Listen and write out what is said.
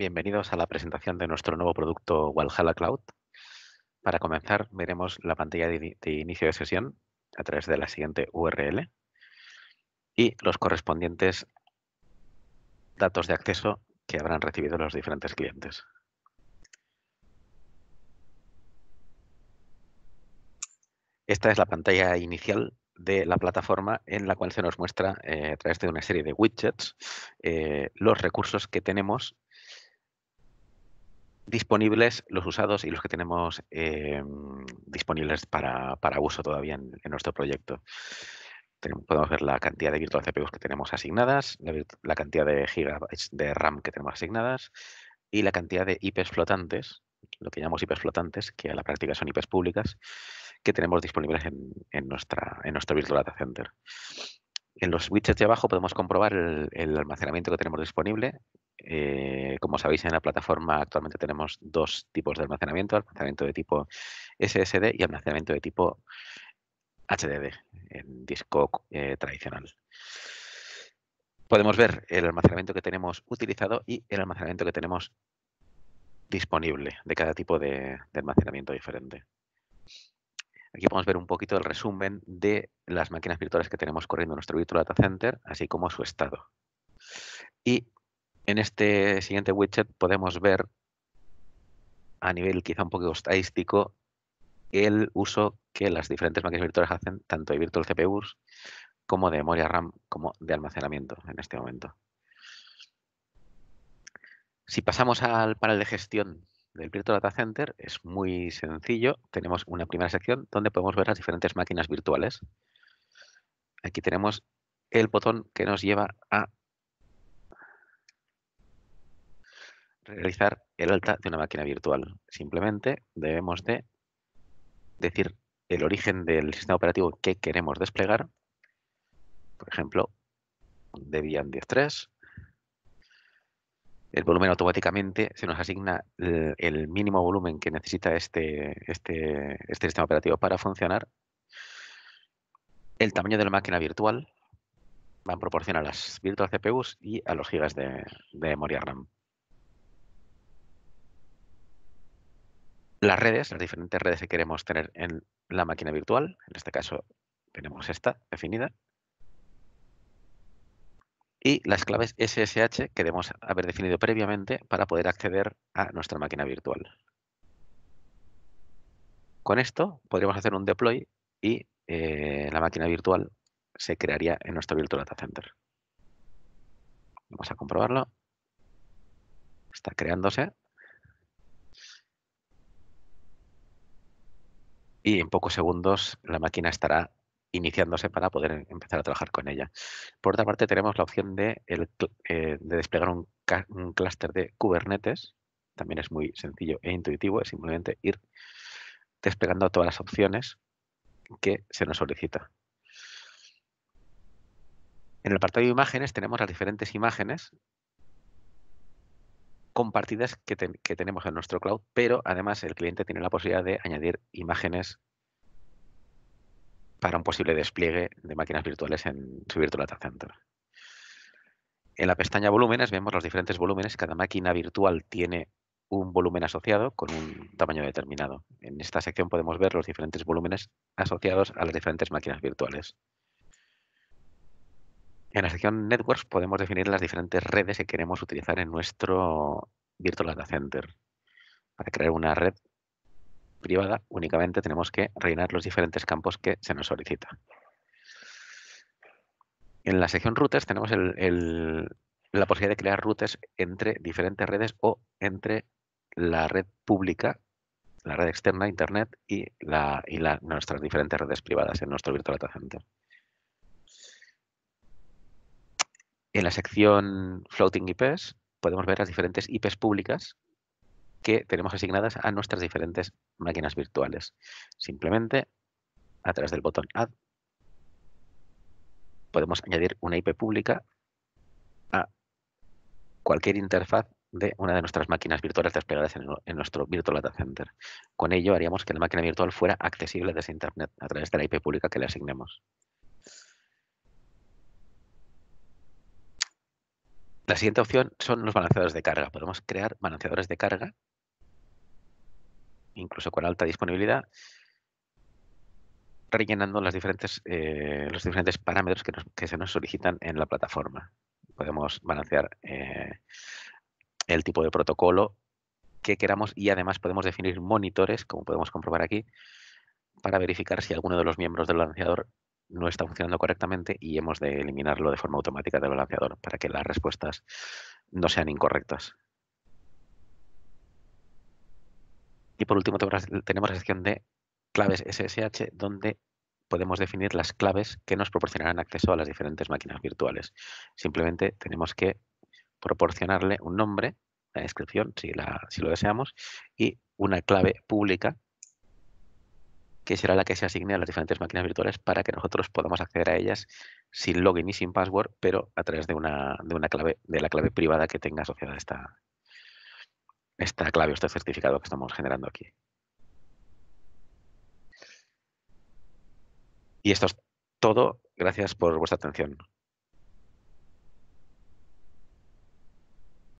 Bienvenidos a la presentación de nuestro nuevo producto Valhalla Cloud. Para comenzar, veremos la pantalla de, inicio de sesión a través de la siguiente URL y los correspondientes datos de acceso que habrán recibido los diferentes clientes. Esta es la pantalla inicial de la plataforma en la cual se nos muestra eh, a través de una serie de widgets eh, los recursos que tenemos disponibles, los usados y los que tenemos em, disponibles para, uso todavía en, nuestro proyecto. podemos ver la cantidad de virtual CPUs que tenemos asignadas, la, cantidad de gigabytes de RAM que tenemos asignadas y la cantidad de IPs flotantes, lo que llamamos IPs flotantes, que a la práctica son IPs públicas, que tenemos disponibles en, nuestra, en nuestro Virtual Data Center. En los widgets de abajo podemos comprobar el, almacenamiento que tenemos disponible. Eh, como sabéis, en la plataforma actualmente tenemos dos tipos de almacenamiento, almacenamiento de tipo SSD y almacenamiento de tipo HDD, en disco eh, tradicional. Podemos ver el almacenamiento que tenemos utilizado y el almacenamiento que tenemos disponible de cada tipo de almacenamiento diferente. Aquí podemos ver un poquito el resumen de las máquinas virtuales que tenemos corriendo en nuestro Virtual Data Center, así como su estado. Y en este siguiente widget podemos ver a nivel quizá un poco estadístico el uso que las diferentes máquinas virtuales hacen tanto de Virtual CPUs como de memoria RAM como de almacenamiento en este momento. Si pasamos al panel de gestión del Virtual Data Center es muy sencillo. Tenemos una primera sección donde podemos ver las diferentes máquinas virtuales. Aquí tenemos el botón que nos lleva a realizar el alta de una máquina virtual. Simplemente debemos de decir el origen del sistema operativo que queremos desplegar. Por ejemplo, Debian 10.3 el volumen automáticamente se nos asigna el, mínimo volumen que necesita este, este, este, sistema operativo para funcionar. El tamaño de la máquina virtual va en proporción a las virtual CPUs y a los gigas de, de memoria RAM. Las redes, las diferentes redes que queremos tener en la máquina virtual, en este caso tenemos esta definida, y las claves SSH que debemos haber definido previamente para poder acceder a nuestra máquina virtual. Con esto podríamos hacer un deploy y eh, la máquina virtual se crearía en nuestro Virtual Data Center. Vamos a comprobarlo. Está creándose. Y en pocos segundos la máquina estará iniciándose para poder empezar a trabajar con ella. Por otra parte, tenemos la opción de, eh, desplegar un, clúster de Kubernetes. También es muy sencillo e intuitivo, es simplemente ir desplegando todas las opciones que se nos solicita. En el apartado de imágenes tenemos las diferentes imágenes compartidas que, tenemos en nuestro cloud, pero además el cliente tiene la posibilidad de añadir imágenes para un posible despliegue de máquinas virtuales en su Virtual Data Center. En la pestaña volúmenes vemos los diferentes volúmenes. Cada máquina virtual tiene un volumen asociado con un tamaño determinado. En esta sección podemos ver los diferentes volúmenes asociados a las diferentes máquinas virtuales. En la sección Networks podemos definir las diferentes redes que queremos utilizar en nuestro Virtual Data Center. Para crear una red privada, únicamente tenemos que rellenar los diferentes campos que se nos solicita. En la sección routers tenemos la posibilidad de crear routers entre diferentes redes o entre la red pública, la red externa, Internet y, nuestras diferentes redes privadas en nuestro Virtual Data Center. En la sección Floating IPs podemos ver las diferentes IPs públicas que tenemos asignadas a nuestras diferentes máquinas virtuales. Simplemente, a través del botón Add, podemos añadir una IP pública a cualquier interfaz de una de nuestras máquinas virtuales desplegadas en, nuestro Virtual Data Center. Con ello haríamos que la máquina virtual fuera accesible desde Internet a través de la IP pública que le asignemos. La siguiente opción son los balanceadores de carga. Podemos crear balanceadores de carga, incluso con alta disponibilidad, rellenando diferentes, eh, los diferentes parámetros que, se nos solicitan en la plataforma. Podemos balancear eh, el tipo de protocolo que queramos y además podemos definir monitores, como podemos comprobar aquí, para verificar si alguno de los miembros del balanceador no está funcionando correctamente y hemos de eliminarlo de forma automática del balanceador para que las respuestas no sean incorrectas. Y por último tenemos la sección de claves SSH donde podemos definir las claves que nos proporcionarán acceso a las diferentes máquinas virtuales. Simplemente tenemos que proporcionarle un nombre, la descripción si, si lo deseamos, y una clave pública que será la que se asigne a las diferentes máquinas virtuales para que nosotros podamos acceder a ellas sin login y sin password, pero a través de una, de una clave, de la clave privada que tenga asociada esta, esta clave o este certificado que estamos generando aquí. Y esto es todo. Gracias por vuestra atención.